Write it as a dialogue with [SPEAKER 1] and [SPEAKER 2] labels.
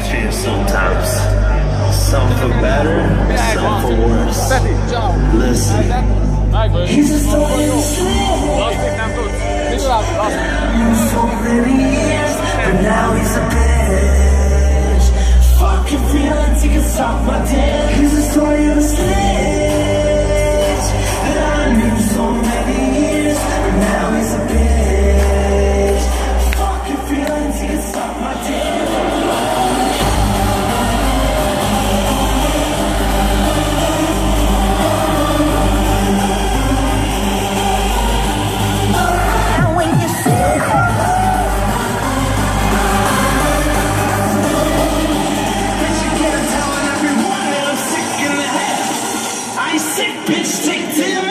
[SPEAKER 1] life sometimes. Some for better, some for worse. Listen.
[SPEAKER 2] He's a story of so many years, but now he's a bitch. Fucking feelings, he can suck my dick. He's a story of a slave. bitch, take deal.